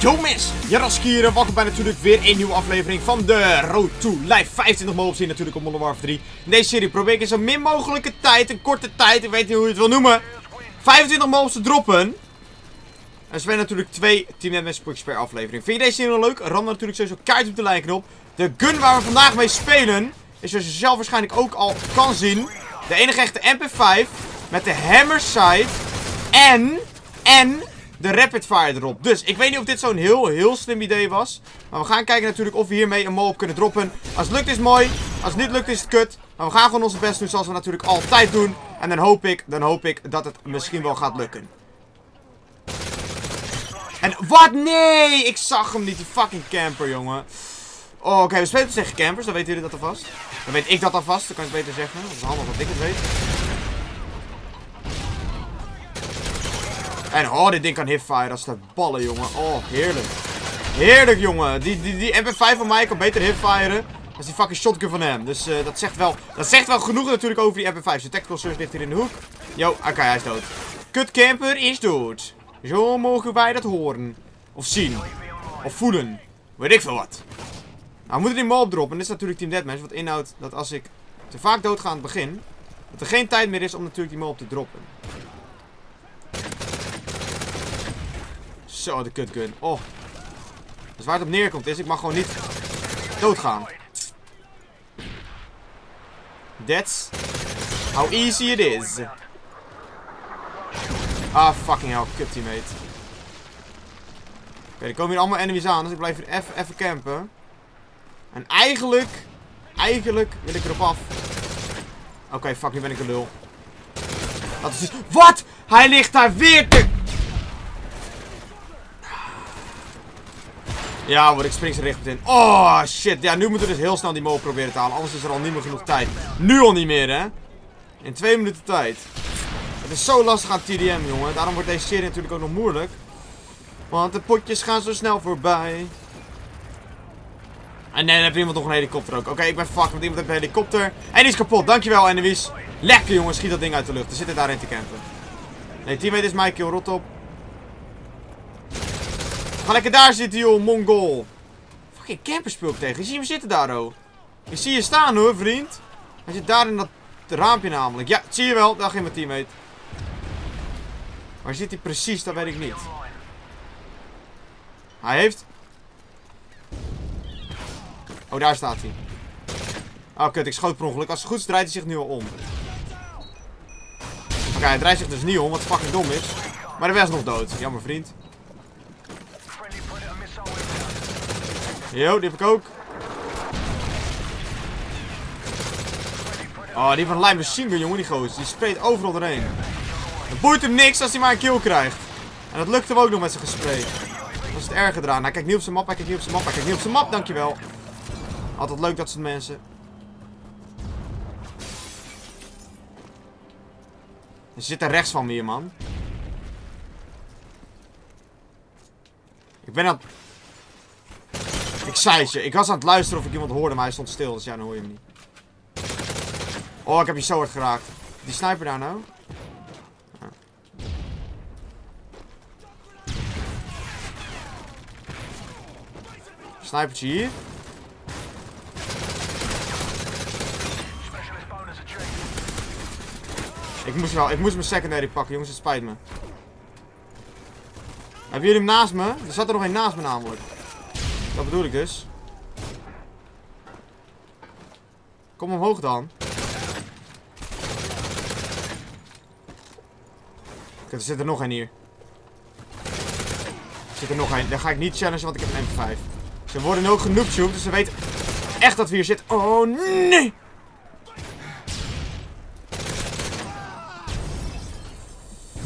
Yo mensen, Jaraskieren, welkom bij natuurlijk weer een nieuwe aflevering van de Road to Live 25 mobs hier natuurlijk op Modern Warfare 3 In deze serie probeer ik in zo min mogelijke tijd, een korte tijd, ik weet niet hoe je het wil noemen 25 mobs te droppen. En er zijn natuurlijk twee Team Network per aflevering. Vind je deze serie leuk? Ram natuurlijk sowieso kaart op de lijnknop De gun waar we vandaag mee spelen Is zoals je zelf waarschijnlijk ook al kan zien De enige echte MP5 Met de hammer sight En, en de rapid fire erop. Dus ik weet niet of dit zo'n heel, heel slim idee was. Maar we gaan kijken natuurlijk of we hiermee een mob kunnen droppen. Als het lukt is mooi. Als het niet lukt is het kut. Maar we gaan gewoon onze best doen zoals we natuurlijk altijd doen. En dan hoop ik, dan hoop ik dat het misschien wel gaat lukken. En wat? Nee! Ik zag hem niet, die fucking camper, jongen. Oh, oké, we spelen tegen campers, dan weten jullie dat alvast. Dan weet ik dat alvast, dan kan ik het beter zeggen. Dat is handig dat ik het weet. En oh, dit ding kan hipfire als de ballen, jongen. Oh, heerlijk. Heerlijk, jongen. Die, die, die MP5 van mij kan beter hipfiren als die fucking shotgun van hem. Dus uh, dat, zegt wel, dat zegt wel genoeg natuurlijk over die MP5. Zijn tactical source ligt hier in de hoek. Yo, oké, hij is dood. Kut camper is dood. Zo mogen wij dat horen. Of zien. Of voelen. Weet ik veel wat. Nou, we moeten die mob droppen. Dit is natuurlijk Team Deathmatch. Wat inhoudt dat als ik te vaak doodga aan het begin... Dat er geen tijd meer is om natuurlijk die mob te droppen. Zo, de kutgun. Oh. Dus waar het op neerkomt is, ik mag gewoon niet doodgaan. That's how easy it is. Ah, fucking hell, kut teammate. Oké, okay, er komen hier allemaal enemies aan, dus ik blijf hier even, campen. En eigenlijk, eigenlijk wil ik erop af. Oké, fuck, nu ben ik een lul. Wat? Hij ligt daar weer te... Ja hoor, ik spring ze recht in. Oh shit, ja nu moeten we dus heel snel die mogen proberen te halen. Anders is er al niet meer genoeg tijd. Nu al niet meer hè. In twee minuten tijd. Het is zo lastig aan TDM jongen. Daarom wordt deze serie natuurlijk ook nog moeilijk. Want de potjes gaan zo snel voorbij. En nee, dan heeft iemand nog een helikopter ook. Oké, ik ben fucked, want iemand heeft een helikopter. En die is kapot. Dankjewel, enemies. Lekker jongens, schiet dat ding uit de lucht. Er zitten daarin te campen. Nee, teammate is mij kill. Rot op. Ga lekker daar zitten, joh, Mongol. Fucking camper speel ik tegen. Je ziet hem zitten daar, oh. Ik zie je staan, hoor, vriend. Hij zit daar in dat raampje namelijk. Ja, zie je wel. Daar ging mijn teammate. Waar zit hij precies? Dat weet ik niet. Hij heeft... Oh, daar staat hij. Oh, kut. Ik schoot per ongeluk. Als het goed is, draait hij zich nu al om. Oké, hij draait zich dus niet om, wat fucking dom is. Maar de was nog dood. Jammer, vriend. Yo, die heb ik ook. Oh, die van Lime Machine jongen, die gozer. Die spreekt overal doorheen. Het boeit hem niks als hij maar een kill krijgt. En dat lukt hem ook nog met zijn gespreid. Dat is het erge eraan. Hij kijkt niet op zijn map, hij kijkt niet op zijn map, hij kijkt niet op zijn map, dankjewel. Altijd leuk dat soort mensen. Ze zitten rechts van me hier, man. Ik ben aan ik zei je, ik was aan het luisteren of ik iemand hoorde, maar hij stond stil, dus ja, dan hoor je hem niet. Oh, ik heb je zo hard geraakt. Die sniper daar nou? Snipertje hier. Ik moest wel, ik moest mijn secondary pakken, jongens, het spijt me. Hebben jullie hem naast me? Er zat er nog een naast me namelijk. Dat bedoel ik dus. Kom omhoog dan. Kijk, er zit er nog een hier. Er zit er nog een. Dan ga ik niet challengen, want ik heb een MP5. Ze worden ook genoeptube, dus ze weten echt dat we hier zitten. Oh, nee!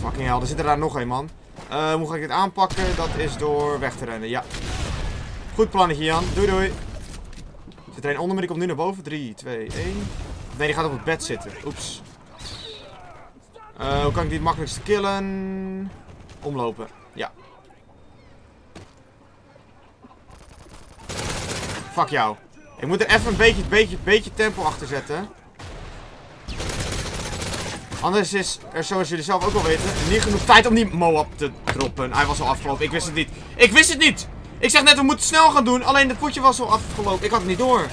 Fucking hell, er zit er daar nog een, man. Uh, hoe ga ik dit aanpakken? Dat is door weg te rennen, ja. Goed plannetje, Jan. Doei, doei. Zit er een onder, maar die komt nu naar boven. 3, 2, 1. Nee, die gaat op het bed zitten. Oeps. Uh, hoe kan ik die het makkelijkst killen? Omlopen. Ja. Fuck jou. Ik moet er even een beetje, beetje, beetje tempo achter zetten. Anders is er, zoals jullie zelf ook al weten, niet genoeg tijd om die Moab te droppen. Hij was al afgelopen. Ik wist het niet. Ik wist het niet. Ik zeg net, we moeten snel gaan doen. Alleen het potje was al afgelopen. Ik had het niet door.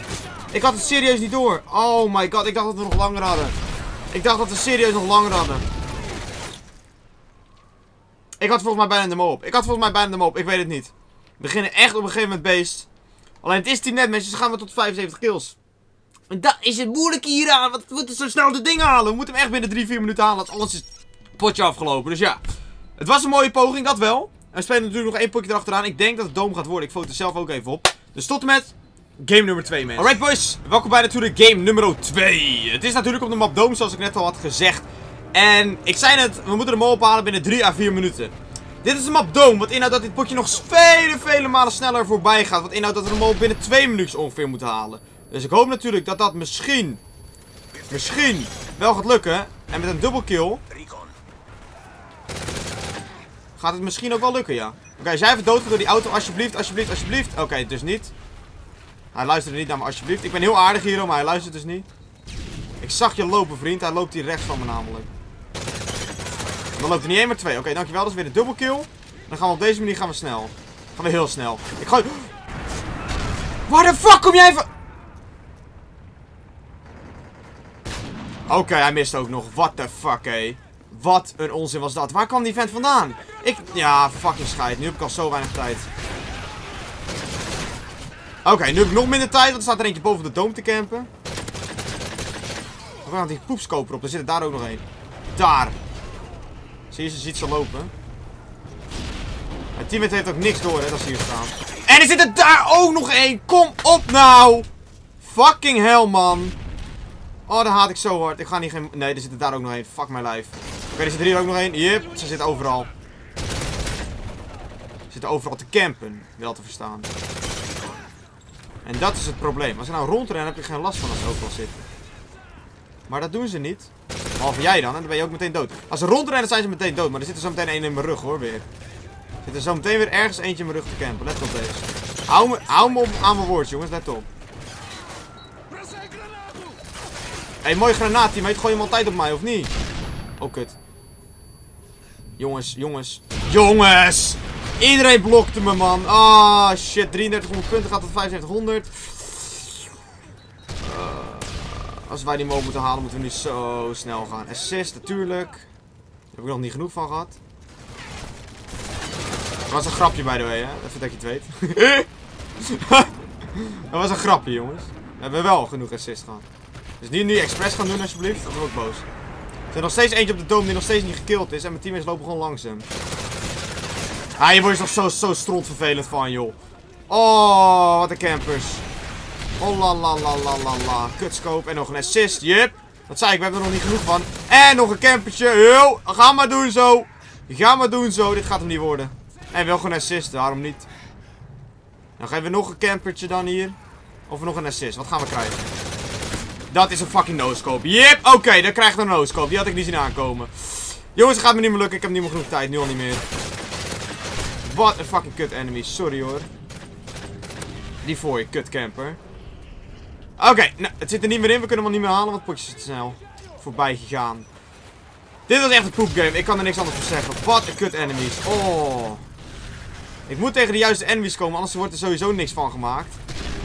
Ik had het serieus niet door. Oh my god, ik dacht dat we nog langer hadden. Ik dacht dat we serieus nog langer hadden. Ik had volgens mij bijna de mo op. Ik had volgens mij bijna de mo op. Ik weet het niet. We beginnen echt op een gegeven moment beest. Alleen het is team net mensen, dus gaan we tot 75 kills. En dat is het moeilijke hieraan. Want we moeten zo snel de dingen halen. We moeten hem echt binnen 3-4 minuten halen. Want alles is potje afgelopen. Dus ja. Het was een mooie poging, dat wel. We spelen natuurlijk nog één potje erachteraan. Ik denk dat het Dome gaat worden. Ik foto er zelf ook even op. Dus tot en met game nummer 2, mensen. Alright, boys. Welkom bij natuurlijk game nummer 2. Het is natuurlijk op de map Dome, zoals ik net al had gezegd. En ik zei net, we moeten de mol ophalen binnen 3 à 4 minuten. Dit is de map Dome, wat inhoudt dat dit potje nog vele, vele malen sneller voorbij gaat. Wat inhoudt dat we de mol binnen 2 minuten ongeveer moeten halen. Dus ik hoop natuurlijk dat dat misschien, misschien wel gaat lukken. En met een double kill gaat het misschien ook wel lukken, ja. Oké, okay, even dood door die auto, alsjeblieft, alsjeblieft, alsjeblieft. Oké, dus niet. Hij luisterde niet naar me, alsjeblieft. Ik ben heel aardig hier, maar hij luistert dus niet. Ik zag je lopen, vriend. Hij loopt hier rechts van me namelijk. dan loopt hij niet één, maar twee. Oké, dankjewel. Dat is weer de double kill. Dan gaan we op deze manier gaan we snel. Gaan we heel snel. Ik gooi... Waar de fuck kom jij van... Oké, hij mist ook nog. What the fuck, hé. Wat een onzin was dat. Waar kwam die vent vandaan? Ik... Ja, fucking scheid. Nu heb ik al zo weinig tijd. Oké, nu heb ik nog minder tijd, want er staat er eentje boven de doom te campen. We gaan die poepskoper op, er zit er daar ook nog een. Daar. Zie je, ze ziet ze lopen. Het teammate heeft ook niks door, hè, dat ze hier staan. En er zit er daar ook nog één. Kom op nou. Fucking hell, man. Oh, dat haat ik zo hard. Ik ga niet geen... Nee, er zit er daar ook nog één. Fuck mijn lijf. Oké, er zit er hier ook nog één. Yep, ze zit overal. Ze zitten overal te campen. Wel te verstaan. En dat is het probleem. Als ze nou rondrennen heb je geen last van als ze overal zitten. Maar dat doen ze niet. Behalve jij dan, en dan ben je ook meteen dood. Als ze rondrennen zijn ze meteen dood. Maar er zit er zo meteen één in mijn rug hoor, weer. Er zit er zo meteen weer ergens eentje in mijn rug te campen. Let op deze. Hou me, hou me op aan mijn woord, jongens. Let op. hey, mooi granaat. Gooi je hem altijd op mij, of niet? Oh, kut. Jongens, jongens. Jongens! Iedereen blokte me, man. Ah, oh, shit. 3300 punten gaat tot 7500. Uh, als wij die mogen moeten halen, moeten we nu zo snel gaan. Assist, natuurlijk. Daar heb ik nog niet genoeg van gehad. Dat was een grapje, by the way, hè. Even dat je het weet. dat was een grapje, jongens. We hebben wel genoeg assist gehad. Dus niet nu expres gaan doen, alsjeblieft. Dan word ik boos. Er is nog steeds eentje op de dome die nog steeds niet gekillt is. En mijn teammates lopen gewoon langs hem. Ah, je wordt er toch zo, zo vervelend van, joh. Oh, wat een campers. Oh, la la la la la la. Kutscope en nog een assist. Yep. Wat zei ik, we hebben er nog niet genoeg van. En nog een campertje. Yo, ga maar doen zo. Ga maar doen zo. Dit gaat hem niet worden. En wel gewoon assist, waarom niet? Dan geven we nog een campertje dan hier. Of nog een assist. Wat gaan we krijgen? Dat is een fucking no-scope. Yep, oké, dan krijg je een no-scope. Die had ik niet zien aankomen. Jongens, het gaat me niet meer lukken. Ik heb niet meer genoeg tijd. Nu al niet meer. Wat een fucking kut enemy. Sorry hoor. Die voor je, kut camper. Oké, nou, het zit er niet meer in. We kunnen hem niet meer halen, want potjes is te snel voorbij gegaan. Dit was echt een poepgame. Ik kan er niks anders voor zeggen. Wat een kut enemies. Oh. Ik moet tegen de juiste enemies komen, anders wordt er sowieso niks van gemaakt.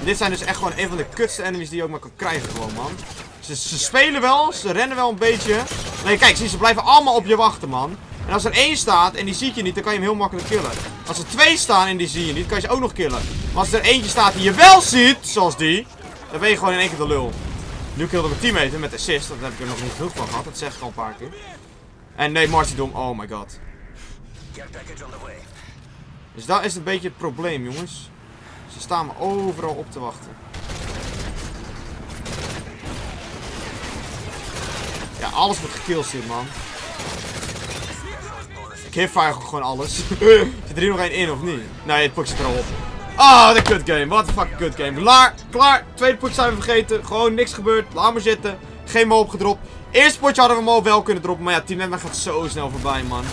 Dit zijn dus echt gewoon een van de kutste enemies die je ook maar kan krijgen gewoon, man. Ze, ze spelen wel, ze rennen wel een beetje. Nee, kijk, zie, ze blijven allemaal op je wachten, man. En als er één staat en die zie je niet, dan kan je hem heel makkelijk killen. Als er twee staan en die zie je niet, kan je ze ook nog killen. Maar als er eentje staat die je wel ziet, zoals die, dan ben je gewoon in één keer de lul. Nu kilde mijn teammate met assist, dat heb ik er nog niet genoeg van gehad, dat zeg ik al een paar keer. En nee, martyrdom, oh my god. Dus dat is een beetje het probleem, jongens. Ze staan me overal op te wachten. Ja, alles wordt gekillt man. Ik hipfire gewoon alles. Zit er hier nog één in of niet? Nee, het potje zit er al op. Ah, oh, de kut game. Wat een fucking kut game. Klaar, klaar. Tweede potje zijn we vergeten. Gewoon niks gebeurd. Laat maar zitten. Geen mo opgedropt. Eerste potje hadden we wel kunnen droppen. Maar ja, Team Netman gaat zo snel voorbij, man.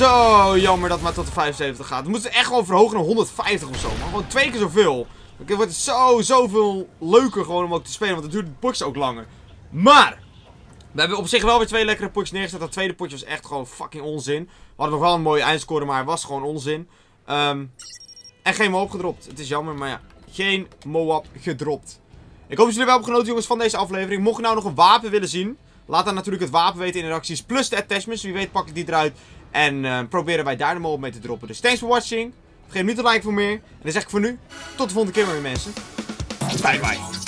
Zo jammer dat het maar tot de 75 gaat. We moeten echt gewoon verhogen naar 150 of zo. Gewoon twee keer zoveel. Het wordt zo, zoveel leuker gewoon om ook te spelen. Want het duurt de potjes ook langer. Maar... We hebben op zich wel weer twee lekkere potjes neergezet. Dat tweede potje was echt gewoon fucking onzin. We hadden nog wel een mooie eindscore, maar het was gewoon onzin. Ehm, en geen Moab gedropt. Het is jammer, maar ja. Geen Moab gedropt. Ik hoop dat jullie wel hebben genoten jongens van deze aflevering. Mocht je nou nog een wapen willen zien. Laat dan natuurlijk het wapen weten in de reacties. Plus de attachments. Wie weet pak ik die eruit. En uh, proberen wij daar de Moab mee te droppen. Dus thanks for watching. Vergeet niet te liken voor meer. En dan zeg ik voor nu. Tot de volgende keer weer mensen. Bye bye.